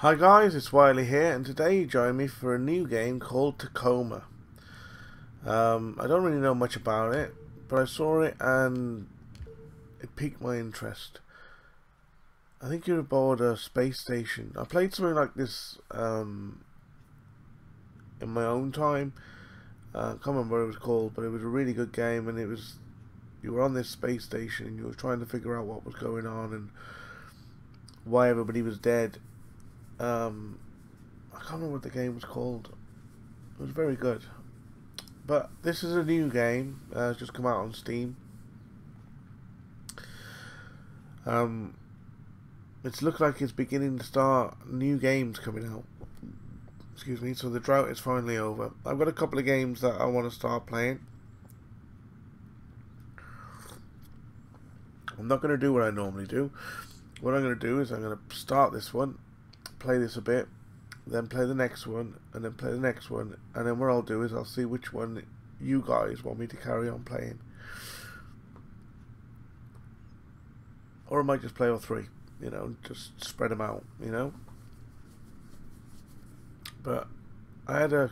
Hi guys, it's Wiley here, and today you join me for a new game called Tacoma. Um, I don't really know much about it, but I saw it and it piqued my interest. I think you're aboard a space station. I played something like this um, in my own time. Uh, I can't remember what it was called, but it was a really good game, and it was you were on this space station and you were trying to figure out what was going on and why everybody was dead um, I can't remember what the game was called. It was very good. But this is a new game. Uh, it's just come out on Steam. Um, it's looked like it's beginning to start new games coming out. Excuse me. So the drought is finally over. I've got a couple of games that I want to start playing. I'm not going to do what I normally do. What I'm going to do is I'm going to start this one play this a bit, then play the next one, and then play the next one, and then what I'll do is I'll see which one you guys want me to carry on playing. Or I might just play all three, you know, just spread them out, you know. But I had a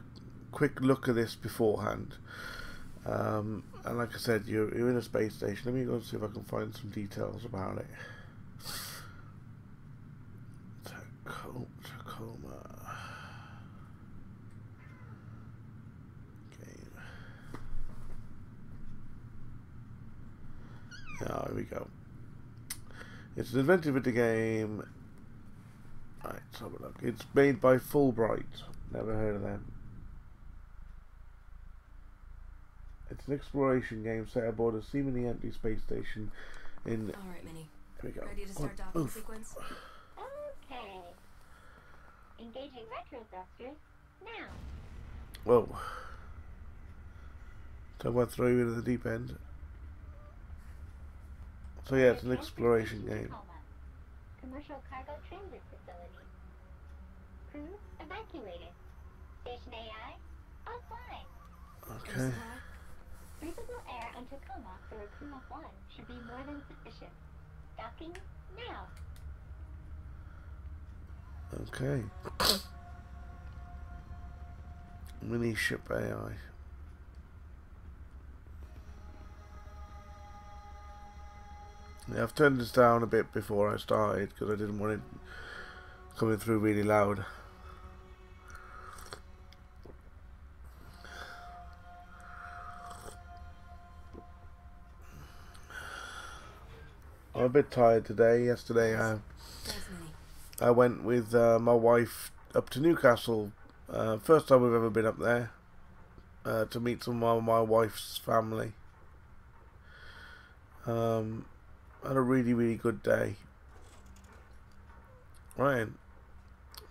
quick look at this beforehand. Um, and like I said, you're, you're in a space station. Let me go and see if I can find some details about it. Tacoma game. Oh, here we go. It's an adventure video game. Right, let's have a look. It's made by Fullbright. Never heard of them. It's an exploration game set aboard a seemingly empty space station in. All right, Minnie. Here we go. Ready to start docking sequence? Okay. Engaging retro thrusters now. Whoa. Talk about throw you into the deep end. So yeah, it's an exploration game. Commercial cargo transit facility. Crew evacuated. Station AI offline. Okay. Breathable air on Tacoma for a crew of one should be more than sufficient. Docking now. Okay. Mini ship AI. Yeah, I've turned this down a bit before I started because I didn't want it coming through really loud. I'm a bit tired today. Yesterday I I went with uh, my wife up to Newcastle. Uh, first time we've ever been up there uh, to meet some of my wife's family. Um, had a really really good day. Right,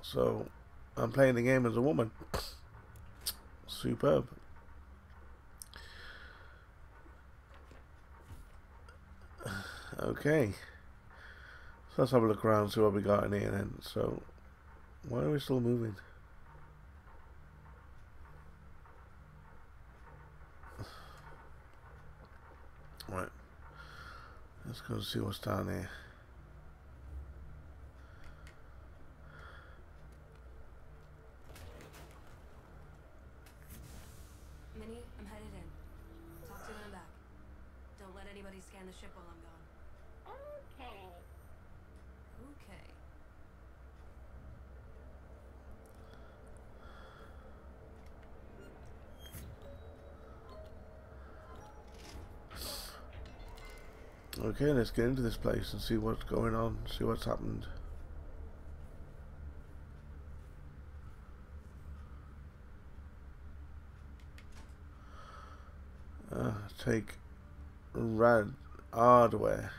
so I'm playing the game as a woman. Superb. Okay. So let's have a look around, see what we got in here then. So, why are we still moving? Right. Let's go see what's down here. Get into this place and see what's going on, see what's happened. Uh, take rad hardware.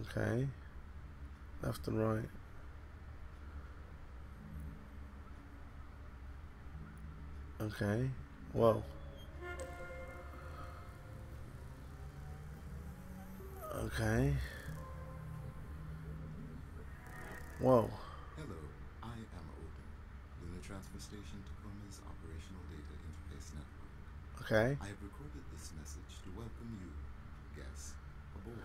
Okay. Left and right. Okay. Well. Okay. Whoa. Hello, I am Odin, Lunar Transfer Station Tacoma's Operational Data Interface Network. Okay. I have recorded this message to welcome you, guests, aboard.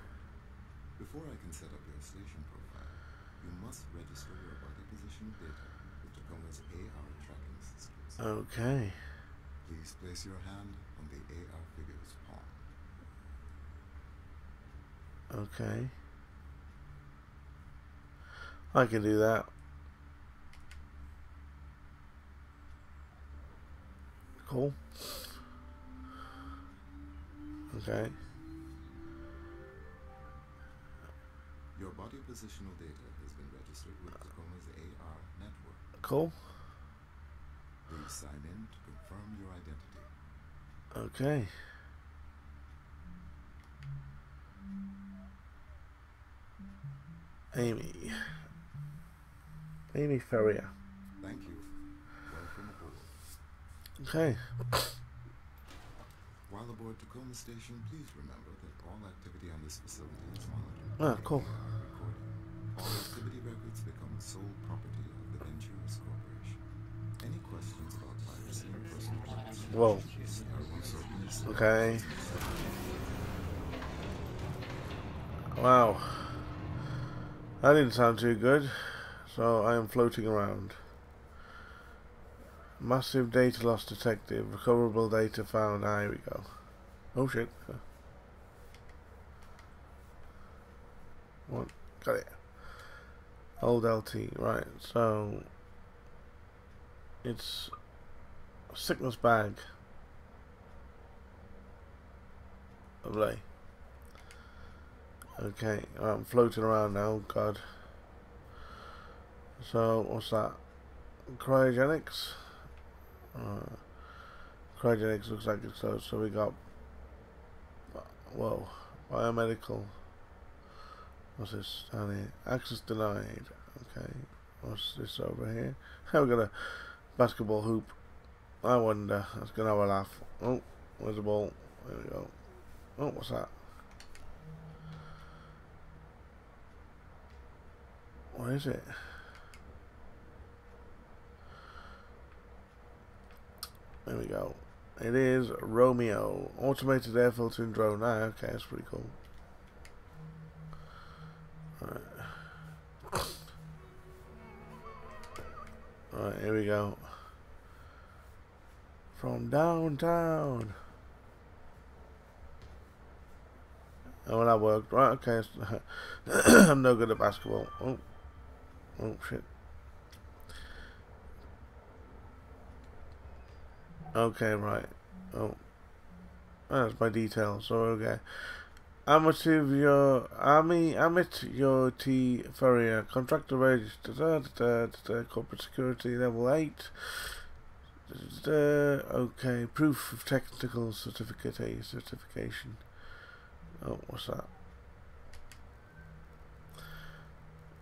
Before I can set up your station profile, you must register your body position data with Tacoma's AR tracking systems. Okay. Please place your hand on the AR figure's palm. Okay. I can do that. Cool. Okay. Your body positional data has been registered with Tacoma's AR network. Cool. Please sign in to confirm your identity. Okay. Amy. Amy Ferrier. Thank you. Welcome aboard. Okay. While aboard Tacoma Station, please remember that all activity on this facility is monitored. Ah, cool. All activity records become sole property of the Venturis Corporation. Any questions about piracy or personal rights? Whoa. Okay. Wow. That didn't sound too good. So I am floating around. Massive data loss detected. Recoverable data found. Ah, here we go. Oh shit. What? Got it. Old LT. Right. So it's sickness bag. Lovely. Okay, I'm floating around now, God. So, what's that? Cryogenics? Uh, cryogenics looks like it's closed, so we got. Whoa. Biomedical. What's this down here? Access denied. Okay. What's this over here? we got a basketball hoop. I wonder. That's gonna have a laugh. Oh, where's the ball? There we go. Oh, what's that? What is it? There we go. It is Romeo. Automated air filtering drone. Ah, okay, that's pretty cool. Alright. Alright, here we go. From downtown. Oh, that worked. Right, okay. I'm no good at basketball. Oh. Oh, shit. Okay, right. Oh. That's my details. So, okay. Amative your Army Amit your T uh, contractor da, da, da, da, corporate security level eight. Okay, proof of technical certificate A certification. Oh, what's that?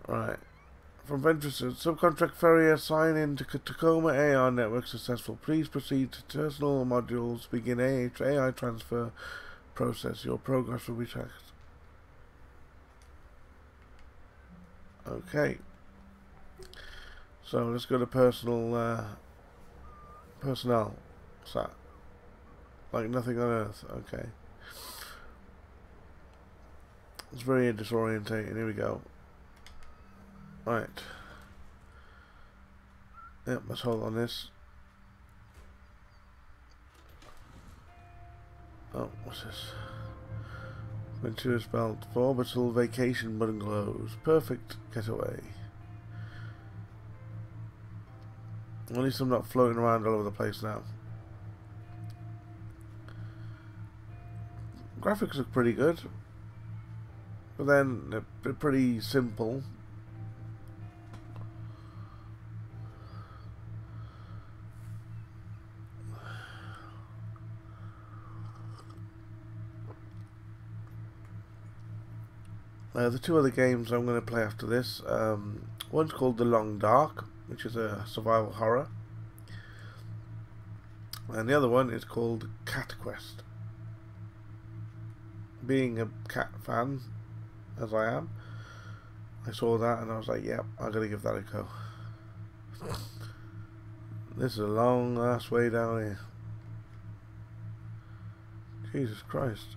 Right. From Venturesome, subcontract Ferrier sign in to Tacoma AR network successful. Please proceed to terminal modules. Begin AI, AI transfer process. Your progress will be tracked. Okay. So let's go to personal uh, personnel. What's that? Like nothing on earth. Okay. It's very disorientating. Here we go. Right. Yep, let's hold on this. Oh, what's this? Venturis Belt, orbital vacation bungalows. Perfect getaway. At least I'm not floating around all over the place now. Graphics look pretty good. But then they're pretty simple. Uh, the two other games I'm going to play after this, um, one's called The Long Dark, which is a survival horror, and the other one is called Cat Quest. Being a cat fan, as I am, I saw that and I was like, yep, I gotta give that a go. This is a long ass way down here. Jesus Christ.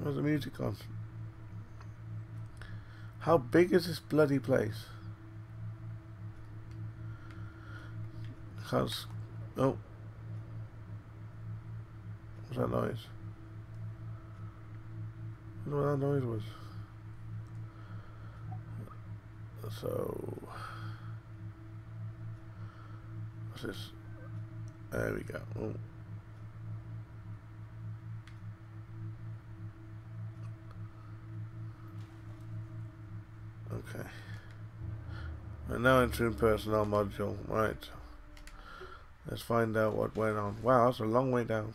Where's the music on? How big is this bloody place? Can't. Oh. What's that noise? I what that noise was. So. What's this? There we go. Oh. Okay. And now entering personnel module. Right. Let's find out what went on. Wow, that's a long way down.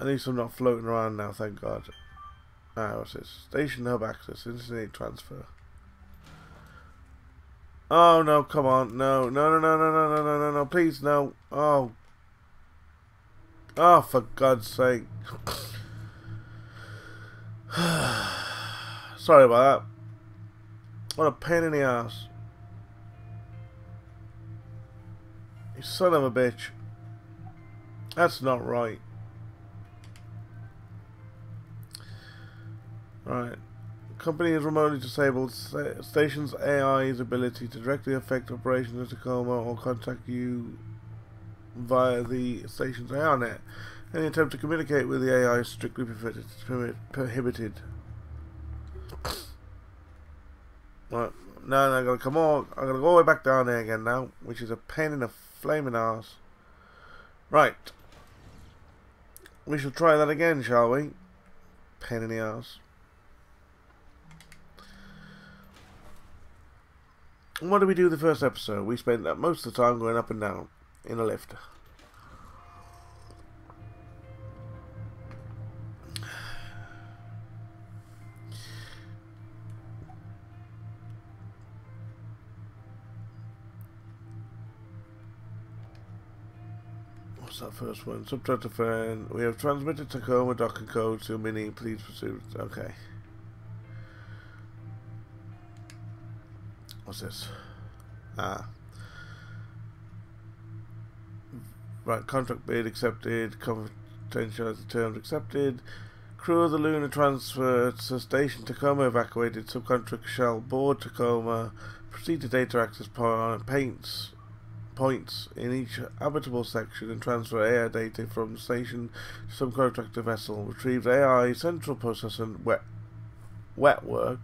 At least I'm not floating around now, thank God. Ah, what's this? Station hub access, instant transfer. Oh no, come on. No, no, no, no, no, no, no, no, no, no, please, no. Oh. Oh, for God's sake. Sorry about that. What a pain in the ass. You son of a bitch. That's not right. Right. Company has remotely disabled station's AI's ability to directly affect operations in Tacoma or contact you via the station's AI net. Any attempt to communicate with the AI is strictly prohibited. prohi- prohibited. Right. No, no, I gotta come on. I gotta go all the way back down there again now, which is a pain in the flaming ass. Right. We shall try that again, shall we? Pain in the ass. And what did we do the first episode? We spent most of the time going up and down in a lift. First one? Subtractor fan. We have transmitted Tacoma docking code to Mini. Please pursue. Okay. What's this? Ah. Right, contract bid accepted. Confidentiality terms accepted. Crew of the Luna transferred to station Tacoma evacuated. Subcontract shall board Tacoma. Proceed to data access point. paints points in each habitable section and transfer AI data from station to subcontractor vessel. Retrieve AI central processing wet wet work.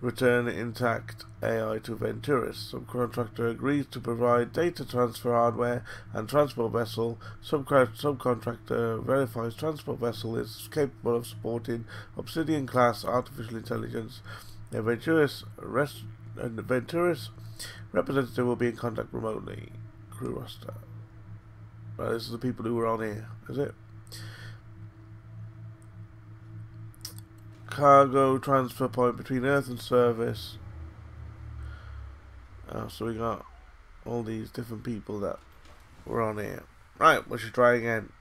Return intact AI to Venturis. Subcontractor agrees to provide data transfer hardware and transport vessel. Subcon- subcontractor verifies transport vessel is capable of supporting Obsidian class artificial intelligence. Venturis, rest- Venturis representative will be in contact remotely. Crew roster. Right, this is the people who were on here, is it? cargo transfer point between Earth and service. Oh, so we got all these different people that were on here. Right, we should try again.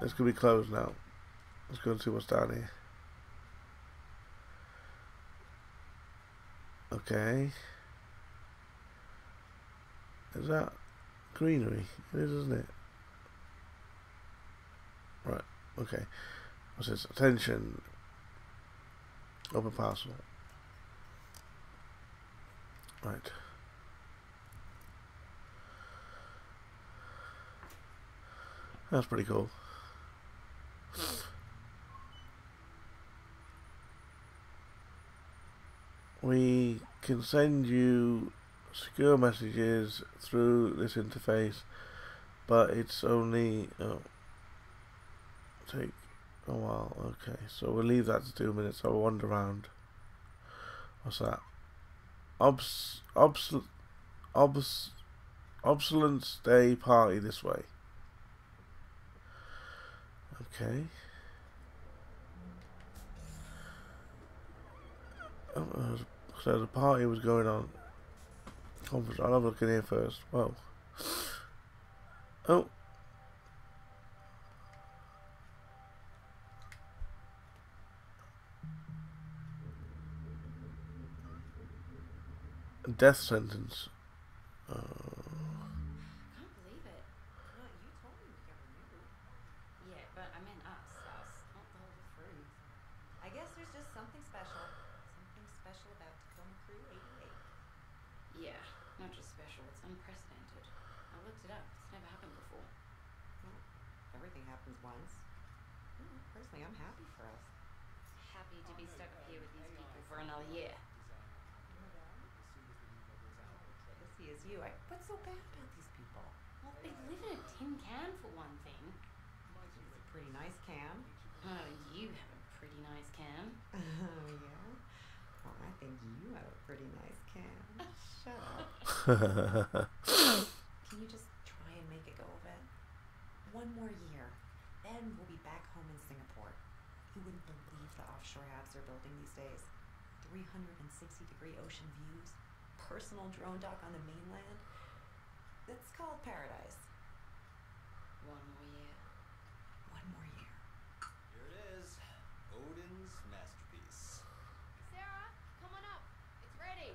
This could be closed now. Let's go and see what's down here. Okay. Is that greenery? It is, isn't it? Right, okay. What's this? Attention. Open parcel. Right. That's pretty cool. We can send you secure messages through this interface, but it's only oh, take a while. Okay, so we'll leave that to two minutes. I'll wander around. What's that? Obs, obs, obs, obsolence day party this way. Okay. Oh, there was- so the party was going on. Conference. I'll have a look in here first. Whoa. Oh. Death sentence. Uh, can't believe it. Well, you told me to get removed. Yeah, but I meant us, us, not the whole crew. I guess there's just something Yeah, not just special, it's unprecedented. I looked it up, it's never happened before. Everything happens once. Mm, Personally, I'm happy for us. Happy to be stuck up here with these people for another year. Is you. I, what's so bad about these people? Well, they live in a tin can for one thing. It's a pretty nice can. Oh, you have a pretty nice can. Oh, yeah? Well, I think you have a pretty nice can. Shut up. Can you just try and make it go a bit? One more year. Then we'll be back home in Singapore. You wouldn't believe the offshore apps they're building these days. 360 degree ocean views, personal drone dock on the mainland. It's called paradise. One more year. One more year. Here it is. Odin's masterpiece. Sarah, come on up. It's ready.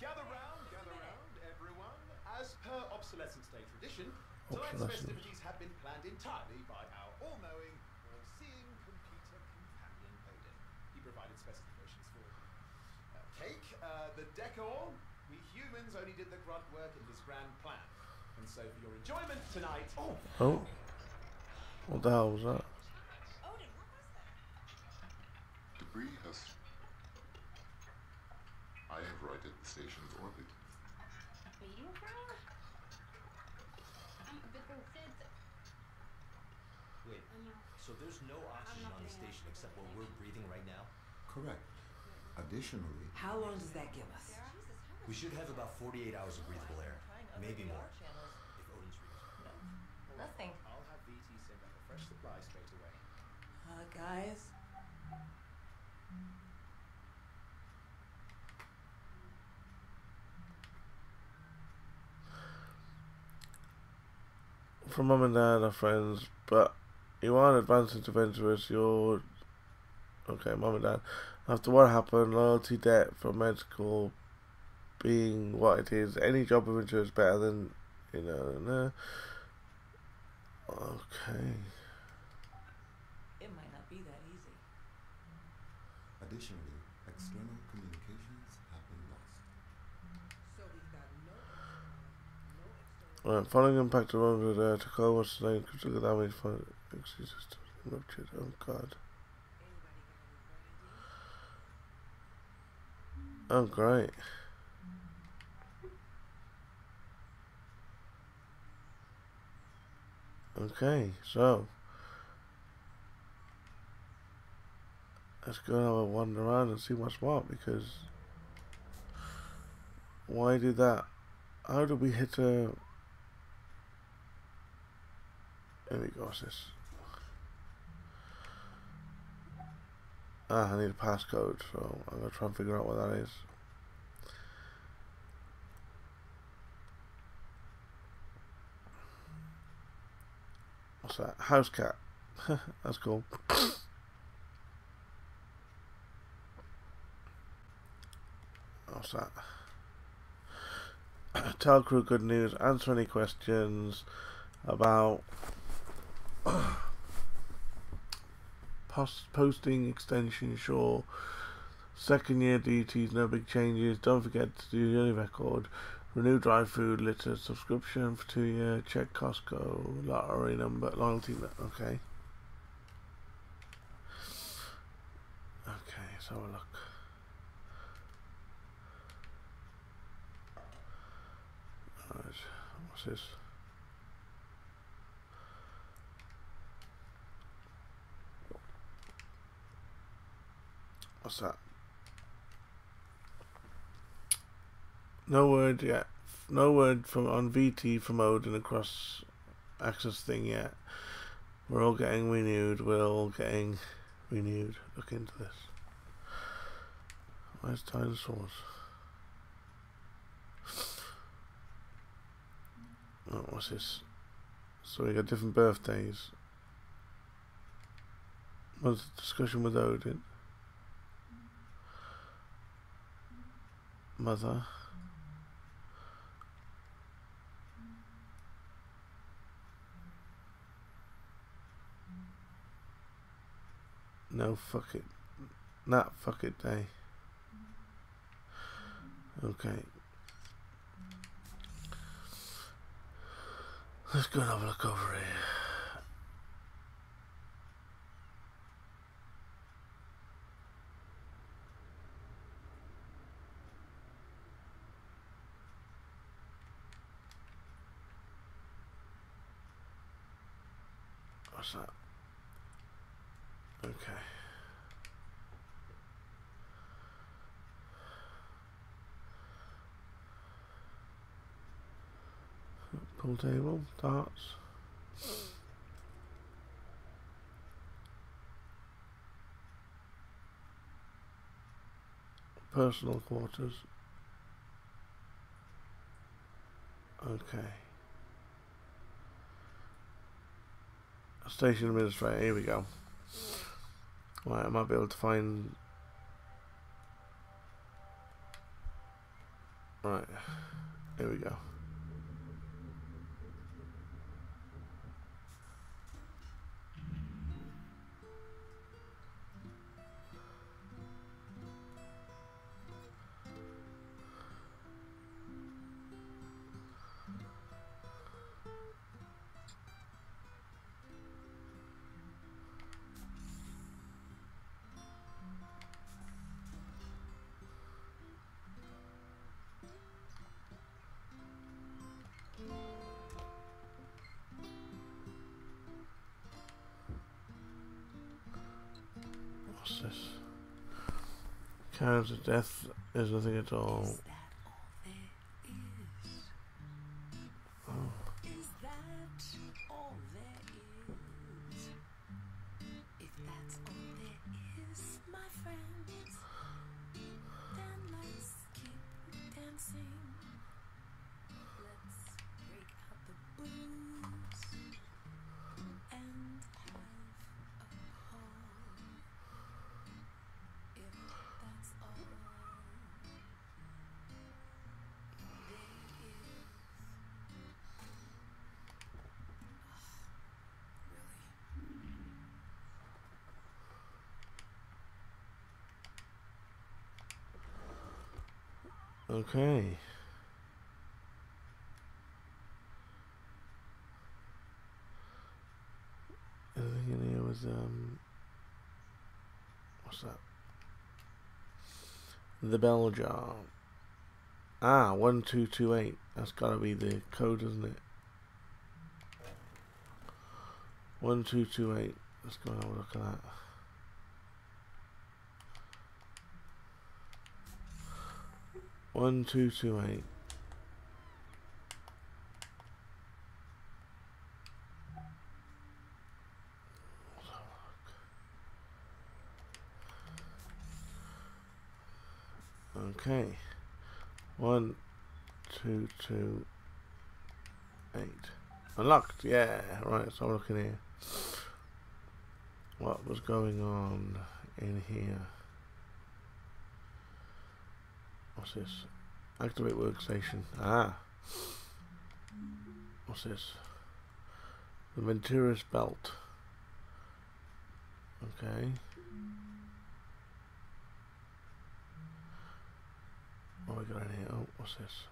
Gather round, gather round, everyone. As per obsolescence day tradition, tonight's festivities have been planned entirely by our all-knowing, all-seeing computer companion Odin. He provided specifications for uh, cake, uh, the decor. We humans only did the grunt work in his grand plan. And so for your enjoyment tonight, oh, Oh. What the hell was that? Odin, what was that? Debris has. I have righted the station's orbit. Medium power? But the said Wait, so there's no oxygen on the station except what we're breathing right now? Correct. Additionally, How long does that give us? We should have about 48 hours of breathable air. Maybe more. If Odin's reached. Nothing. I'll have VT send out a fresh supply straight away. Uh, guys. From mum and dad are friends, but you are an advanced adventurous. You're okay, mum and dad. After what happened, loyalty debt for medical being what it is, any job adventure is better than you know. No. Okay. It might not be that easy. additionally, external communications have been lost. So we've got no, no external. Right, following impact of under the Tacoma sustained critical damage for excuses. Oh god. Oh great. Okay, so let's go have a wander around and see what's what because why did that? How did we hit a? There we go. What's this? Ah, I need a passcode, so I'm gonna try and figure out what that is. What's that? House cat. That's cool. What's that? Tell crew good news. Answer any questions about post posting extension. Sure. Second year duties, no big changes. Don't forget to do the early record. Renew dry food litter subscription for two year. Check Costco lottery number loyalty. Okay. Okay, so look. Alright, what's this? What's that? No word yet. No word from on VT from Odin across access thing yet. We're all getting renewed. We're all getting renewed. Look into this. Where's dinosaurs? Oh, what's this? So we got different birthdays. The discussion with Odin? mother. No, fuck it. Not fuck it day. Okay. Let's go and have a look over here. What's that? Okay. Pool table, darts. Personal quarters. Okay. Station administrator, here we go. Right, I might be able to find Right. Here we go. This? Cause of death is nothing at all Okay. Everything in here was um what's that? The bell jar. Ah, one two two eight. That's gotta be the code, isn't it? One two two eight. Let's go and have a look at that. One two two eight. Okay. One two two eight. Unlocked, yeah. Right, so I'm looking here. What was going on in here? What's this? Activate workstation. Ah. What's this? The Venturis belt. Okay. What we got in here? Oh, what's this?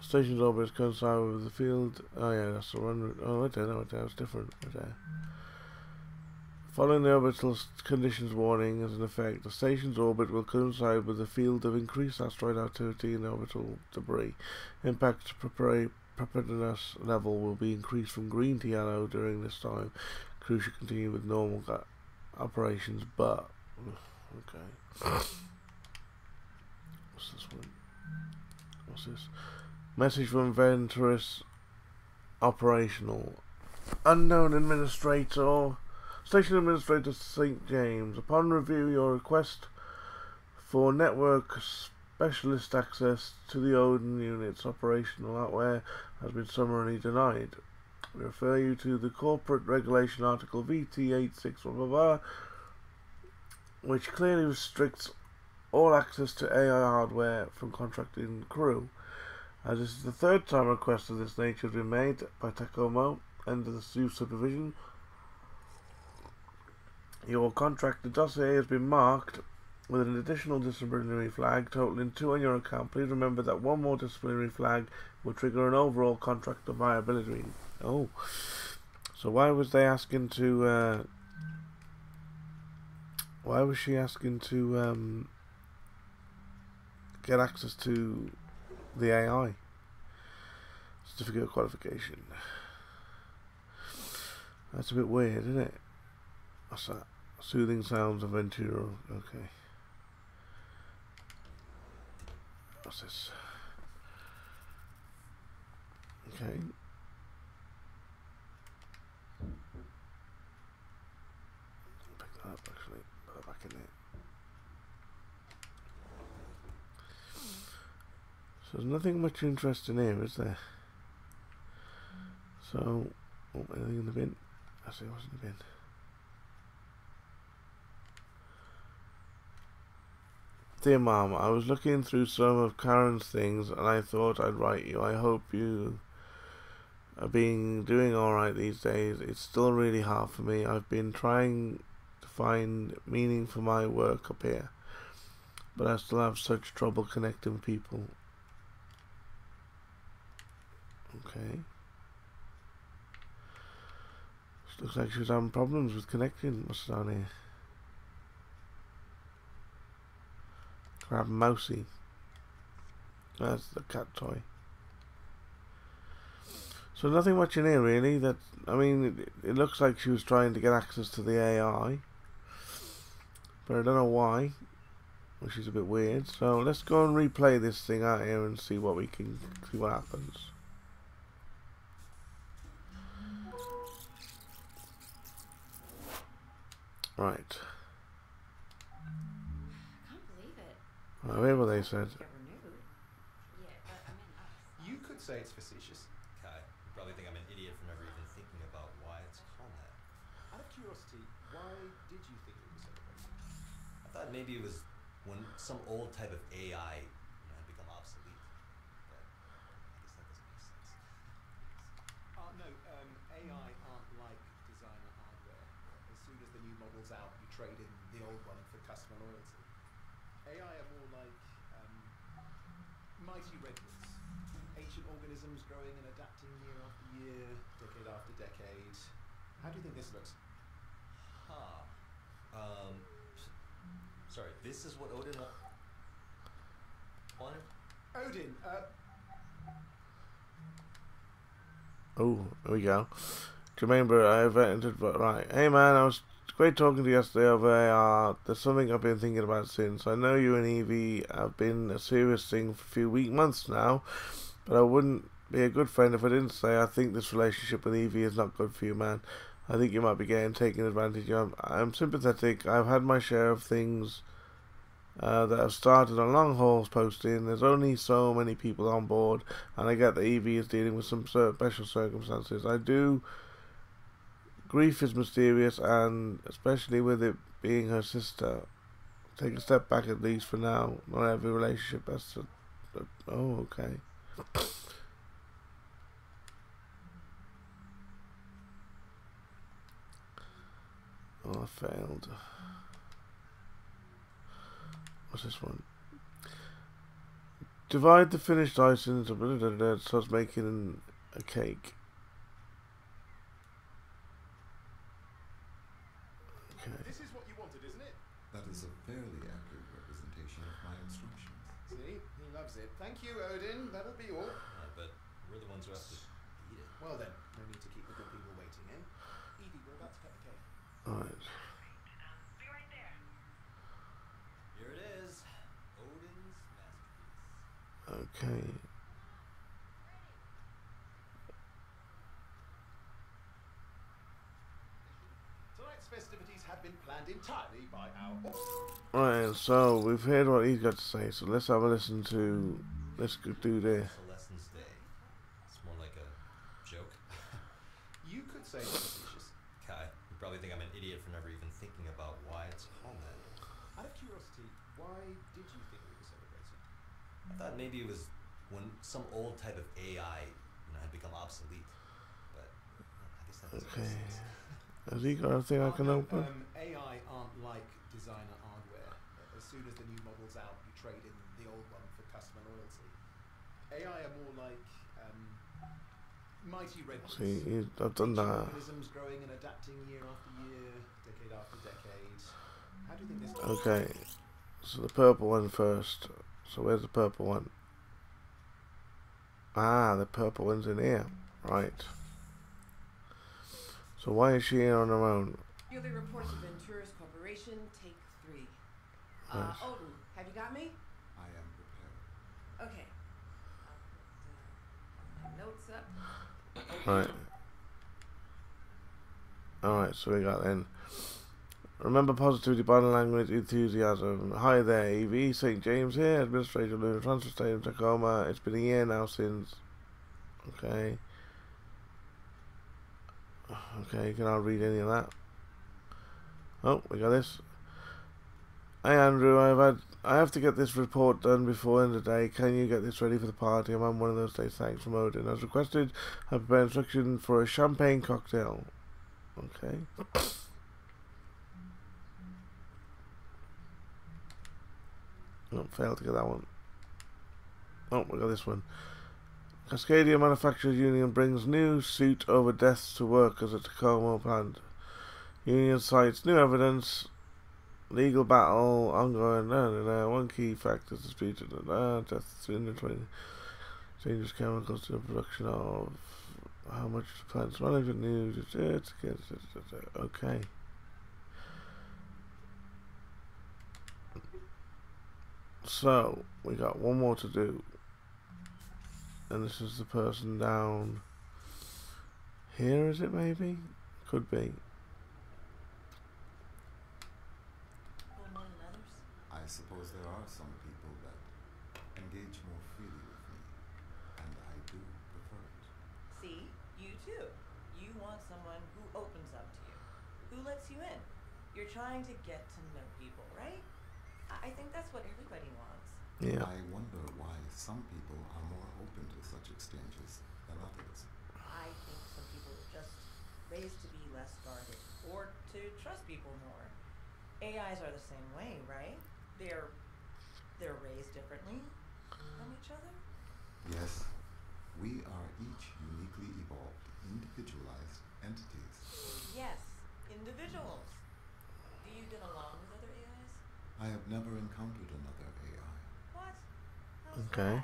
Station's orbit coincide with the field. Oh yeah, that's the one. Oh, right there, right there, it's different. Right there. Following the orbital conditions warning as an effect, the station's orbit will coincide with the field of increased asteroid activity and orbital debris. Impact preparedness level will be increased from green to yellow during this time. Crew should continue with normal operations, but okay. What's this one? What's this? Message from Venturis operational. Unknown administrator. Station Administrator St. James. Upon review, your request for network specialist access to the Odin unit's operational hardware has been summarily denied. We refer you to the Corporate Regulation Article VT86 blah, blah, blah, which clearly restricts all access to AI hardware from contracting crew. As this is the third time a request of this nature has been made by Tacomo under the new supervision, your contractor dossier has been marked with an additional disciplinary flag totaling two on your account. Please remember that one more disciplinary flag will trigger an overall contractor viability. Oh, so why was they asking to? Uh, why was she asking to um, get access to the AI certificate of qualification? That's a bit weird, isn't it? What's that? Soothing sounds of Ventura. Okay. What's this? Okay. Pick that up actually. Put that back in there. So there's nothing much interesting here, is there? So, oh, anything in the bin? Actually, what's in the bin? Dear Mom, I was looking through some of Karen's things and I thought I'd write you. I hope you are being doing alright these days. It's still really hard for me. I've been trying to find meaning for my work up here, but I still have such trouble connecting people. Okay. Looks like she was having problems with connecting. What's down here? Grab Mousy. That's the cat toy. So nothing much in here really. That I mean, it, it looks like she was trying to get access to the AI, but I don't know why, which is a bit weird. So let's go and replay this thing out here and see what we can see what happens. Right. I hear what they said. Get renewed. Yeah, but I mean. You could say it's facetious. Kai, you probably think I'm an idiot for never even thinking about why it's called that. Out of curiosity, why did you think it was celebrated? I thought maybe it was when some old type of AI had become obsolete. But I guess that doesn't make sense. Uh, no, um, AI aren't like designer hardware. As soon as the new model's out, you trade in the old one for customer loyalty. AI are more like um, mighty redwoods. Ancient organisms growing and adapting year after year, decade after decade. How do you think this looks? Huh. Um. Sorry, this is what Odin wa- wanted? Odin, uh, Oh, there we go. Do you remember I've entered, but right. Hey man, I was great talking to you yesterday over AR. There's something I've been thinking about since. I know you and Evie have been a serious thing for a few weeks, months now, but I wouldn't be a good friend if I didn't say I think this relationship with Evie is not good for you, man. I think you might be getting taken advantage of. I'm sympathetic. I've had my share of things uh, that have started on long hauls posting. There's only so many people on board, and I get that Evie is dealing with some special circumstances. I do. Grief is mysterious, and especially with it being her sister. Take a step back at least for now. Not every relationship has to. Oh, okay. Oh, I failed. What's this one? Divide the finished ice into so it's making a cake. Okay. this is what you wanted, isn't it? That is a fairly accurate representation of my instructions. See, he loves it. Thank you, Odin. That'll be all. Uh, but we're the ones who have to eat it. Well then, no need to keep the good people waiting, eh? Evie, we're about to cut the cake. Alright. Here it is. Odin's masterpiece. Okay. Tonight's festivities have been planned entirely by our. Right, so we've heard what he's got to say, so let's have a listen to. Let's go do this. Celestine's Day. It's more like a joke. You could say it's facetious. Kai, you probably think I'm an idiot for never even thinking about why it's called that. Out of curiosity, why did you think we were celebrating? I thought maybe it was when some old type of AI you know, had become obsolete. But I guess that doesn't Okay. make sense. Has he got a I Oh, can no, open? Um, AI aren't like designer hardware. As soon as the new model's out, you trade in the old one for customer loyalty. AI are more like um, mighty redwoods. See, I've done that. Organisms growing and adapting year after year, decade after decade. How do you think this? Okay, so the purple one first. So where's the purple one? Ah, the purple one's in here. Right. So why is she here on her own? Yearly reports of Venturis Corporation, take three. Uh, Nice. Odin, have you got me? I am prepared. Okay. Uh, notes up. Right. Alright, so we got then. Remember positivity, body language, enthusiasm. Hi there, EV. St. James here, Administrator of Lunar Transfer Station, Tacoma. It's been a year now since. Okay. Okay, can I read any of that? Oh, we got this. Hey Andrew, I've had I have to get this report done before end of the day. Can you get this ready for the party? I'm on one of those days. Thanks from Odin. As requested, I prepared instruction for a champagne cocktail. Okay. Oh, failed to get that one. Oh, we got this one. Cascadia Manufacturers Union brings new suit over deaths to workers at Tacoma plant. Union cites new evidence, legal battle ongoing. Nah, nah, nah. One key factor is disputed. Nah, deaths in the 20 dangerous chemicals to the production of how much plant's management news. Okay. So we got one more to do, and this is the person down here. Is it maybe? Could be. more than others? I suppose there are some people that engage more freely with me, and I do prefer it. See, you too. You want someone who opens up to you, who lets you in. You're trying to get to know people, right? I I think that's what everybody wants. Yeah. I wonder why some people are more open to such exchanges than others. I think some people are just raised to be less guarded or to trust people more. AIs are the same way, right? They're they're raised differently from each other. Yes, we are each uniquely evolved, individualized entities. Yes, individuals. Do you get along with other AIs? I have never encountered another AI. What? How's Okay.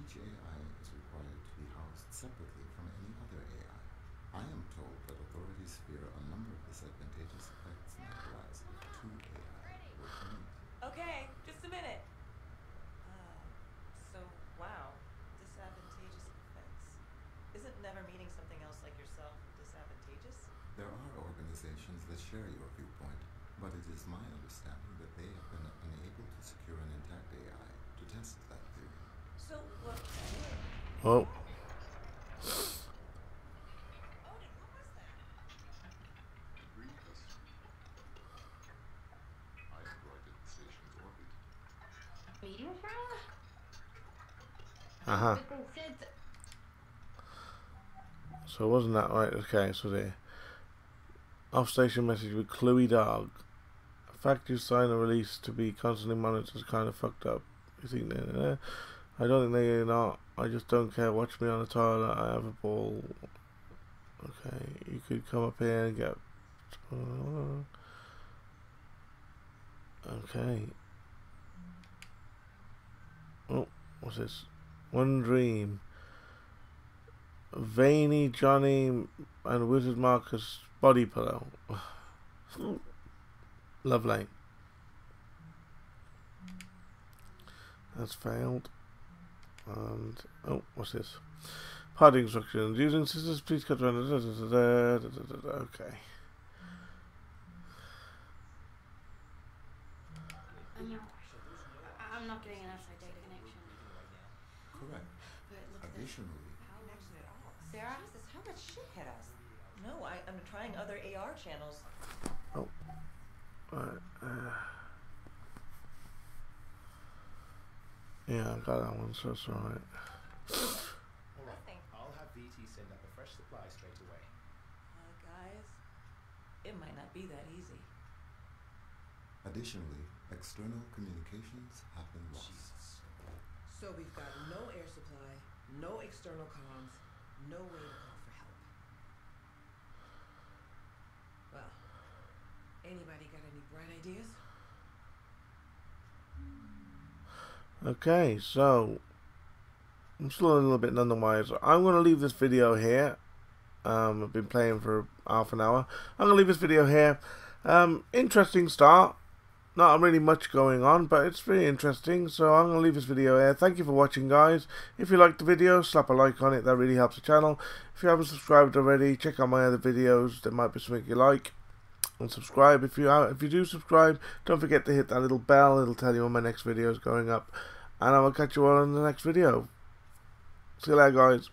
Each AI is required to be housed separately from any other AI. I am told that authorities fear a number of disadvantageous effects might arise if two AI were to meet. Okay, just a minute. Uh, so, wow, disadvantageous effects. Isn't never meeting something else like yourself disadvantageous? There are organizations that share your viewpoint, but it is my understanding that they have been unable to secure an intact AI to test that theory. So, what? Oh. Odin, what was that? Meteor shower? Uh huh. They said So wasn't that right? Okay, so the off-station message with Cluey Dog. The fact you sign a release to be constantly monitored is kind of fucked up. You think uh, I don't think they're not. I just don't care. Watch me on the toilet. I have a ball. Okay, you could come up here and get. Okay. Oh, what's this? One dream. Veiny Johnny and Wizard Marcus body pillow. Lovely. That's failed. And oh, what's this? Party instructions. Using scissors, please cut around. da, da, da, da, da, da, da, Okay. I'm not, I'm not getting an outside data connection. Correct. But look at this. Additionally, Connection at all. Sarah? How much shit hit us? No, I, I'm trying other AR channels. Right. Uh, yeah, I got that one, so it's alright. All right, Nothing. I'll have VT send up a fresh supply straight away. Uh, guys, it might not be that easy. Additionally, external communications have been lost. Jesus. So we've got no air supply, no external comms, no way to call for help. Well, anybody got any bright ideas? Okay, so I'm still a little bit none the wiser. I'm going to leave this video here. Um, I've been playing for half an hour. I'm going to leave this video here. Um, interesting start. Not really much going on, but it's very interesting. So I'm going to leave this video here. Thank you for watching, guys. If you liked the video, slap a like on it. That really helps the channel. If you haven't subscribed already, check out my other videos. There might be something you like. And subscribe if you if you do subscribe. Don't forget to hit that little bell. It'll tell you when my next video is going up. And I will catch you all in the next video. See you later, guys.